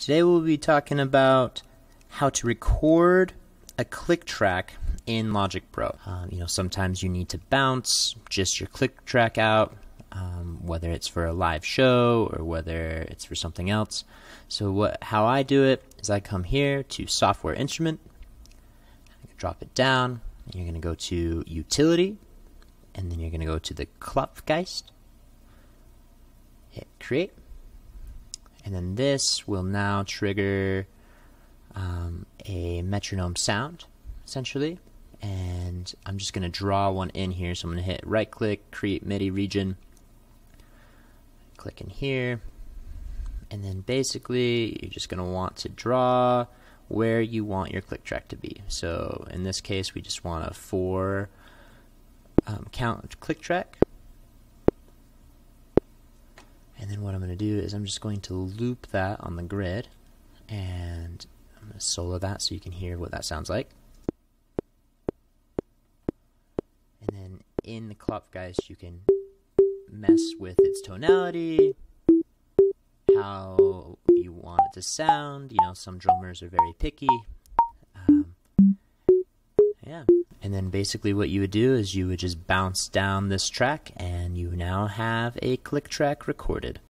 Today we'll be talking about how to record a click track in Logic Pro. Um, you know, sometimes you need to bounce just your click track out, um, whether it's for a live show or whether it's for something else. So what, how I do it is I come here to Software Instrument, drop it down, and you're going to go to Utility, and then you're going to go to the Klopfgeist, hit Create and then this will now trigger um, a metronome sound, essentially. And I'm just going to draw one in here. So I'm going to hit right click, create MIDI region, click in here. And then basically, you're just going to want to draw where you want your click track to be. So in this case, we just want a four um, count click track. And then what I'm going to do is I'm just going to loop that on the grid and I'm going to solo that so you can hear what that sounds like. And then in the Klopfgeist you can mess with its tonality, how you want it to sound. You know, some drummers are very picky. And then basically what you would do is you would just bounce down this track and you now have a click track recorded.